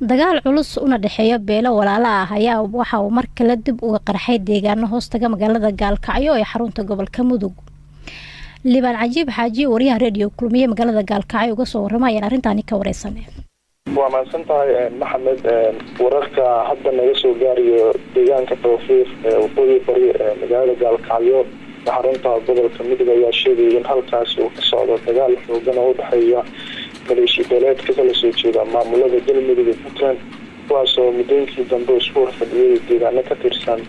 dagaal culus una dhexeeya beelo walaalo ah ayaa waxa uu mar kale dib uga qarxay deegaano hoostaga magaalada gaalkacyo ee xarunta gobolka mudug. Liibaan cajiib xaaji wariyaha reediyo kulmiye magaalada gaalkacyo uga soo warrama ayaan arrintaani ka wareysane waa mahadsan tahay maxamed wararka hadda naga soo gaarayo deegaanka tawfiiq ee waqooyi bari magaalada gaalkacyo xarunta gobolka mudug ayaa sheegaya in halkaasi uu ka socdo dagaal xoogan oo udhexeeya maleeshi beeleed ka kala soo jeeda maamulada galmudug ee puntland kuwaasoo muddooyinkii dambe isku horfadhiyay deegaano ka tirsan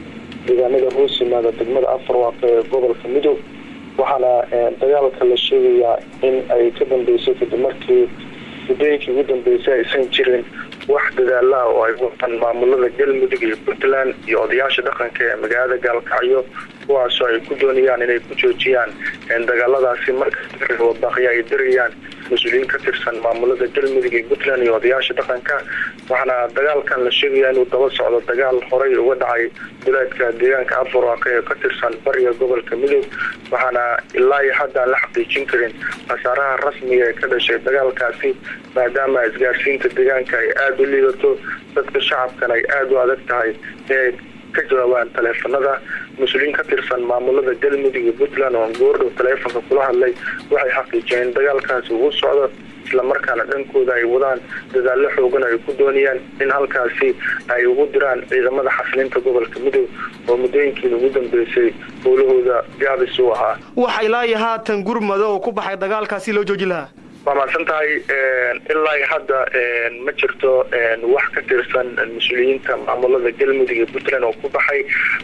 deegaanada hoos yimaada degmada afarwaaqe ee gobolka mudug waxaana dagaalka la sheegayaa in ay ka dambeysay kadib markii muddooyinkii ugu dambeysay aysan jirin wax dadaalaha oo ay wataan maamulada galmudug iyo puntland iyo odayaasha dhaqanka ee magaalada gaalkacyo kuwaasoo ay ku doonayaan inay ku joojiyaan dagaaladaasi marka wabaqya ay dirayaan mas'uuliyiin ka tirsan maamulada galmudug iyo puntland iyo odayaasha dhaqanka. Waxaana dagaalkan la sheegaya inuu daba socdo dagaal horey uga dhacay duleedka deegaanka afarwaaqe ee ka tirsan bariga gobolka mudug waxaana ilaa iyo hadda la xaqiijin karin khasaaraha rasmiga ee ka dhashay dagaalkaasi maadaama isgaarsiinta deegaanka ay aada u liidato. Dadka shacabkana ay aada u adag tahay inay ka jawaabaan taleefanada mas'uuliyiin ka tirsan maamulada galmudug iyo puntland oo goordhow taleefonka kula hadlay waxay xaqiijiyeen dagaalkaasi ugu socdo islamarkaana dhankooda ay wadaan dadaallo xoogan ay ku doonayaan in halkaasi ay ugu diraan ciidamada xasilinta gobolka mudug oo muddooyinkiina ugu dambeysay howlahooda gaabis u ahaa. Wax ilaayo haatan gurmado oo ku baxay dagaalkaasi loo joojin lahaa waa mahadsan tahay ilaa hadda ma jirto wax ka tirsan mas'uuliyiinta maamulada galmudug iyo puntland oo ku baxay.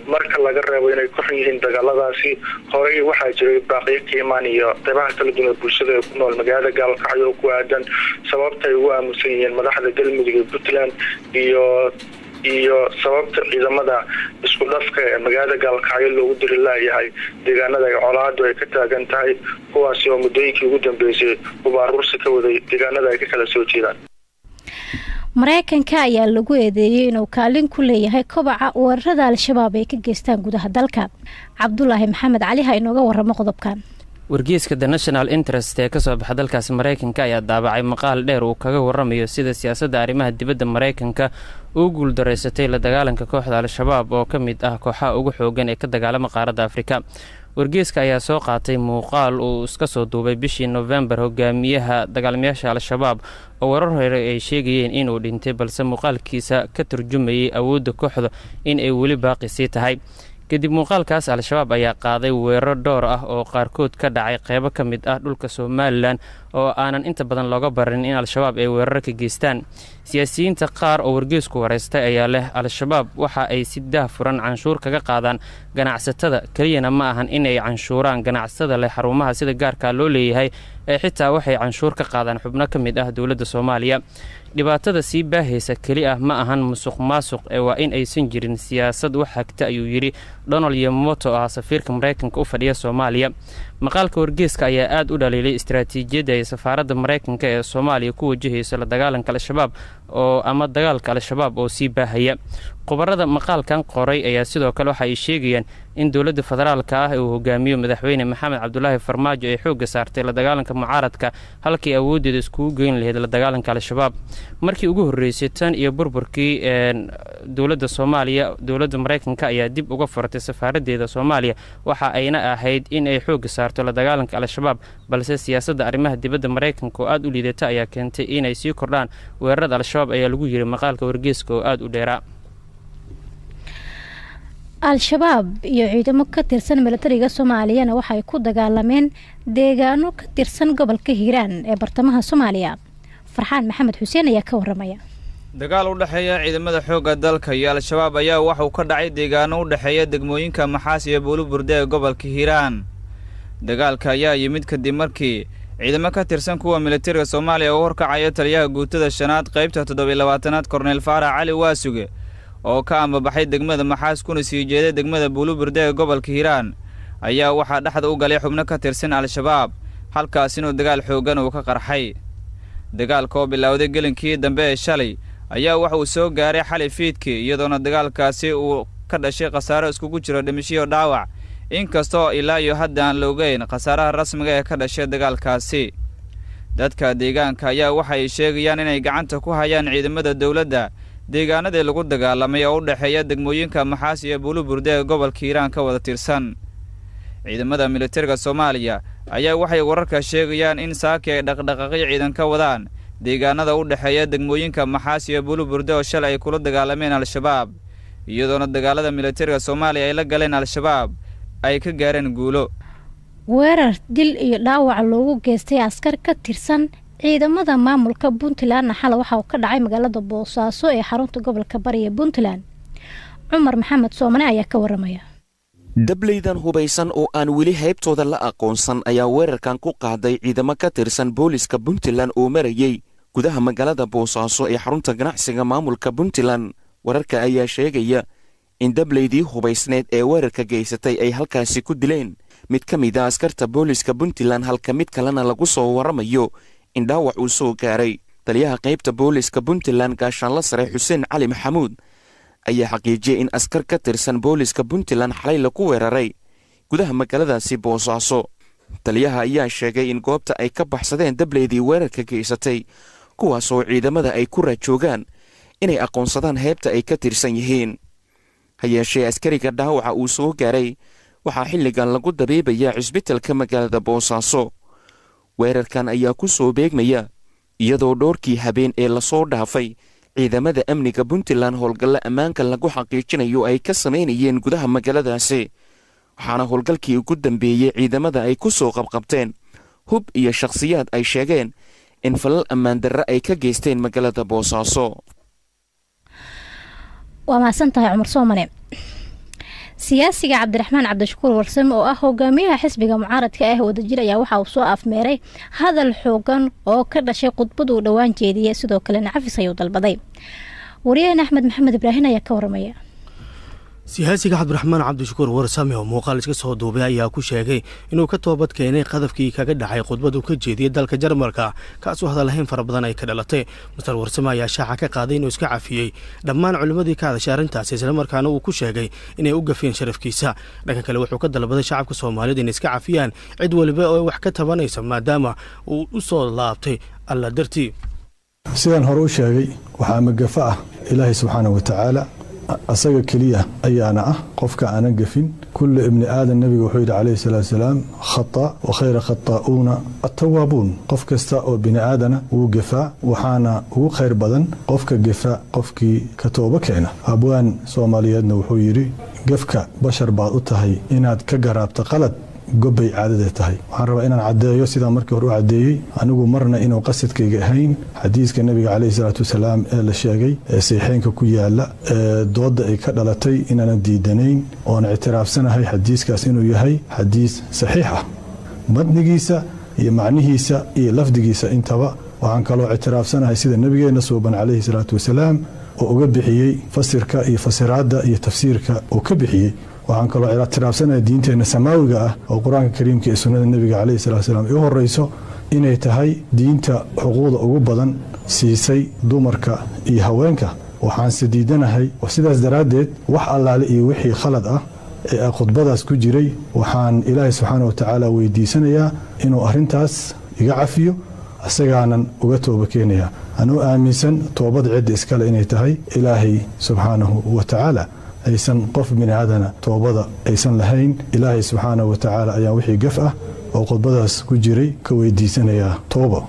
Marka laga reebo inay ku xun yihiin dagaaladaasi horey waxaa jiray baaqiyo ka imaan iyo qeybaha kala duwan bulshada ee ku nool magaalada gaalkacyo oo ku aadan sababta ay ugu aamusan yihiin madaxda galmudug iyo puntland iyo iyo sababta ciidamada isku dhafka ee magaalada gaalkacyo loogu diri laayahay deegaanada ay colaadu ay ka taagan tahay kuwaasi oo muddooyinkii ugu dambeysay ubaaruursi ka waday deegaanada ay ka kala soo jeedaan mareykanka ayaa lagu eedeeyey inuu kaalin ku leeyahay kobaca weerarada al-shabaab ay ka geystaan gudaha dalka. Cabdulaahi maxamed cali ha inooga waramo qodobkan wargeyska the national interest ee ka soo baxa dalkaasi maraykanka ayaa daabacay maqaal dheer uu kaga waramayo sida siyaasadda arrimaha dibadda maraykanka uu guuldareysatay la dagaalanka kooxda al-shabaab oo ka mid ah kooxaha ugu xoogan ee ka dagaalama qaaradda afrika. Wargeeska ayaa soo qaatay muuqaal uu iska soo duubay bishii nofembar hogaamiyaha dagaalamayaasha al-shabaab oo warar hore ay sheegayeen inuu dhintay balse muuqaalkiisa ka turjumayay awoodda kooxda in ay weli baaqi sii tahay kadib muuqaalkaas al-shabaab ayaa qaaday weeraro dhowr ah oo qaarkood ka dhacay qeybo ka mid ah dhulka somalilan oo aanan inta badan looga barin in al-shabaab ay weeraro ka geystaan. Siyaasiyiinta qaar oo wargeesku wareystay ayaa leh al-shabaab waxa ay si daah furan canshuur kaga qaadaan. Ganacsatada keliyana ma ahan inay canshuuraan. Ganacsatada leh xarumaha sida gaarkaa loo leeyahay ee xitaa waxay canshuur ka qaadaan xubno ka mid ah dowladda soomaaliya. Dhibaatada sii baahaysa keli ah ma ahan musuq maasuq ee waa in aysan jirin siyaasad wax hagta ayuu yidhi donald yomoto ah safiirka maraykanka u fadhiya soomaaliya. Maqaalka wargeeska ayaa aada u dhaliilay istaraatiijiyadda ay safaaradda maraykanka ee soomaaliya ku wajahayso la dagaalanka al-shabaab oo ama dagaalka al-shabaab oo sii baahaya. Khubarada maqaalkan qoray ayaa sidoo kale waxa ay sheegayaan in dowladda federaalka ah uu hogaamiyo madaxweyne maxamed cabdulaahi farmaajo ay xoogga saartay la dagaalanka mucaaradka halkii awooddeeda iskugu geyn lahayd la dagaalanka al-shabaab markii ugu horreysay tan iyo burburkii dowladda soomaaliya dowladda maraykanka ayaa dib uga furtay safaaraddeeda soomaaliya. Waxa ayna ahayd in ay xoogga saarto la dagaalanka al-shabaab balse siyaasadda arrimaha dibadda maraykanka oo aada u liidata ayaa keentay inay sii kordhaan weerarada al-shabaab ayaa lagu yiri maqaalka wargeeska oo aada u dheeraa al-shabaab iyo ciidamo ka tirsan milatariga soomaaliyana waxay ku dagaalameen deegaano ka tirsan gobolka hiiraan ee bartamaha soomaaliya. Farxaan maxamed xuseen ayaa ka waramaya dagaal u dhexeeya ciidamada xoogga dalka iyo al-shabaab ayaa waxauu ka dhacay deegaano u dhexeeya degmooyinka maxaas iyo buuluburde ee gobolka hiiraan. Dagaalka ayaa yimid kadib markii ciidamo ka tirsan kuwa militariga soomaaliya oo horkacaya taliyaha guutada shanaad qaybta toddobiy labaatanaad korneyl faarax cali waasuge oo ka ambabaxay degmada maxaas kuna sii jeeday degmada buuluburde ee gobolka hiiraan ayaa waxaa dhexda u galay xubno ka tirsan al-shabaab halkaas inuu dagaal xooggan uu ka qarxay. Dagaalka oo bilowday gelinkii dambe ee shalay ayaa waxa uu soo gaaray xali fiidkii iyadoona dagaalkaasi uu ka dhashay khasaaro iskugu jiro dhimishiyo dhaawac inkastoo ilaa iyo hadda aan la ogeyn khasaaraha rasmiga ee ka dhashay dagaalkaasi. Dadka deegaanka ayaa waxay sheegayaan inay gacanta ku hayaan ciidamada dowladda deegaanadii lagu dagaalamay oo u dhexeeya degmooyinka maxaas iyo buuluburde ee gobolka hiiraan ka wada tirsan. Ciidamada militariga soomaaliya ayaa waxay wararka sheegayaan in saaki ay dhaqdhaqaaqyo ciidan ka wadaan deegaanada u dhexeeya degmooyinka maxaas iyo buuluburde oo shalay ay kula dagaalameen al-shabaab. Iyadoona dagaalada militariga soomaaliya ay la galeen al-shabaab ay ka gaareen guulo. Weerar dil iyo dhaawac loogu geystay askar ka tirsan ciidamada maamulka puntlandna xala waxa uu ka dhacay magaalada boosaaso ee xarunta gobolka bari ee puntland. Cumar maxamed soomane ayaa ka waramaya dableydan hubaysan oo aan weli haybtooda la aqoonsan ayaa weerarkan ku qaaday ciidamo ka tirsan booliska puntland oo marayey gudaha magaalada boosaaso ee xarunta ganacsiga maamulka puntland. Wararka ayaa sheegaya in dableydii hubaysneed ee weerarka geysatay ay halkaasi ku dileen. Mid ka mid a askarta booliska puntland halka mid kalena lagu soo waramayo in dhaawac uu soo gaaray. Taliyaha qaybta booliska puntland gaashaanla sare xuseen cali maxamuud ayaa xaqiijiyey in askar ka tirsan booliska puntland xalay lagu weeraray gudaha magaaladaasi boosaaso. Taliyaha ayaa sheegay in goobta ay ka baxsadeen dableydii weerarka geysatay kuwaasoo ciidamada ay ku raajoogaan inay aqoonsadaan heebta ay ka tirsan yihiin ha yeeshee askariga dhaawaca uu soo gaaray waxaa xilligan lagu dabiibayaa cisbitalka magaalada boosaaso weerarkan ayaa ku soo beegmaya iyadoo dhowrkii habeen ee la soo dhaafay ciidamada amniga puntland howlgalla ammaanka lagu xaqiijinayo ay ka samaynayeen gudaha magaaladaasi. Waxaana howlgalkii ugu dambeeyey ciidamada ay ku soo qabqabteen hub iyo shakhsiyaad ay sheegeen in falal ammaan darre ay ka geysteen magaalada boosaaso waa mahadsan tahay cumar soomane. Siyaasiga cabdiraxmaan cabdishakuur warsame oo ah hogaamiyaha xisbiga mucaaradka ah wadajir ayaa waxa uu soo afmeeray hadal xoogan oo ka dhashay khudbad uu dhowaan jeediyey sidoo kalena cafis ayuu dalbaday. Wariyaheen axmed maxamed ibraahin ayaa ka waramaya siyaasiga cabdiraxmaan cabdishakuur warsame oo muuqaal iska soo duubay ayaa ku sheegay inuu ka toobad keenay qadafkii kaga dhacay khudbad uu ka jeediyey dalka jarmalka. Kaasoo hadalahayn fara badan ay ka dhalatay. Master warsame ayaa shaaca ka qaaday inuu iska cafiyey. Dhammaan culimmadii ka hadashay arrintaasi islamarkaana uu ku sheegay inay u gafiyeen sharafkiisa. Dhanka kale wuxuu ka dalbaday shacabka soomaalida inay iska cafiyaan cid weliba oo wax ka tabanaysa maadaama uu u soo laabtay alla dartii. Sidaan hore u sheegay waxaa magafa ah ilaahay subxaana wa tacaala asaga keliya ayaana ah qofka aanan gafin kullu ibni aadan nebiga wuxuu yidhi calayhi salaatu salaam khata wa khayra khataa'uuna attawaabuun qof kasta oo bini aadana wuu gefaa waxaana ugu khayr badan qofka gefa qofkii ka toobo keena. Abwaan soomaaliyeedna wuxuu yidhi gefka bashar baad u tahay inaad ka garaabto qalad gobbay caadada tahay. Waxaan rabaa inaan caddeeyo sidaan markii hore u caddeeyey anigu marna inuu qasadkayga ahayn xadiiska nebiga caleyhi salaatu wasalaam ee la sheegay ee sayxeenka ku yaalla ee doodda ay ka dhalatay inaanan diidanayn oona ictiraafsanahay xadiiskaas inuu yahay xadiis saxiix ah. Madnigiisa iyo macnihiisa iyo lafdigiisa intaba waxaan kaloo ictiraafsanahay sida nebigeenna suuban caleyhi salaatu wasalaam oo uga bixiyey fasirka iyo fasiraadda iyo tafsiirka uu ka bixiyey waxaan kaloo ictiraafsanaya diinteenna samaawiga ah oo qur'aanka kariimka ee sunnada nebiga caleyhi salatu salaam u horreyso inay tahay diinta xuquuqda ugu badan siisay dumarka iyo haweenka. Waxaanse diidanahay sidaas daraaddeed wax allaale iyo wixii khalad ah ee khudbadaas ku jiray waxaan ilaahay subxaana wa tacaala weydiisanayaa inuu arrintaas iga cafiyo isagaanan uga tooba keenaya anuu aaminsan toobad cidda iskale inay tahay ilaahay subxaanahu wa tacaala aysan qof bini aadana toobada aysan lahayn ilaahay subxaana wa tacaala ayaa wixii gaf ah oo khudbadaas ku jiray ka weydiisanayaa tooba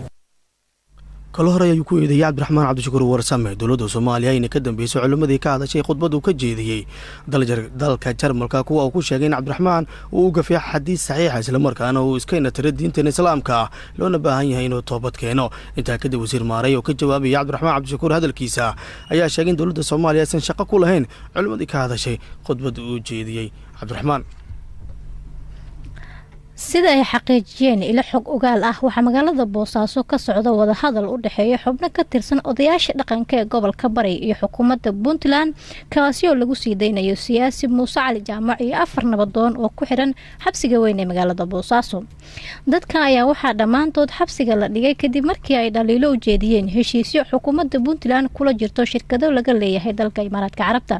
kalo hore ayuu ku eedeeyey cabdiraxmaan cabdishakuur warsame dowladda soomaaliya inay ka dambeysay culimmadii ka hadashay khudbaduu ka jeediyey. Dalka jarmalka kuwa uu ku sheegay in cabdiraxmaan uu u gafay xadiis saxiixa islamarkaana uu iska inatira diinteena islaamka. Ah loona baahan yahay inuu toobad keeno. Intaa kadib wasiir maaray oo ka jawaabayay cabdiraxmaan cabdishakuur hadalkiisa. Ayaa sheegay in dowladda soomaaliya aysan shaqo ku lahayn culimmadii ka hadashay khudbadda uu jeediyey. Cabdiraxmaan sida ay xaqiijiyeen ilo xog ogaal ah waxaa magaalada boosaaso ka socda wadahadal u dhexeeya xubno ka tirsan odayaasha dhaqanka ee gobolka bari iyo xukuumadda puntland kaasi oo lagu sii daynayo siyaasi muuse cali jaamac iyo afar nabadoon oo ku xiran xabsiga weyn ee magaalada boosaaso. Dadkan ayaa waxaa dhammaantood xabsiga la dhigay kadib markii ay dhaliilo u jeediyeen heshiisyo xukuumadda puntland kula jirto shirkado laga leeyahay dalka imaaraadka carabta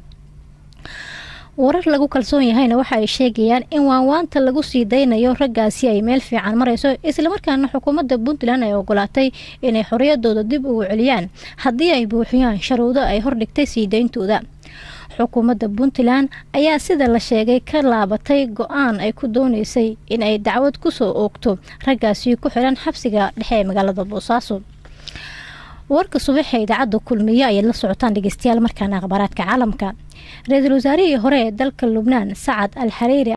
warar lagu kalsoon yahayna waxa ay sheegayaan in waanwaanta lagu sii daynayo raggaasi ay meel fiican marayso islamarkaana xukuumadda puntland ay ogolaatay inay xoriyadooda dib ugu celiyaan haddii ay buuxiyaan sharuudo ay hordhigtay sii dayntooda. Xukuumadda puntland ayaa sida la sheegay ka laabatay go'aan ay ku dooneysay in ay dacwad ku soo oogto raggaasi ku xiran xabsiga dhexe ee magaalada boosaaso warka subaxa idaacadda kulmiye ayaad la socotaan dhegeystayaal markaana akhbaaraadka caalamka. Ra'iisul wasaarihii hore ee dalka lubnaan sacad al xariiri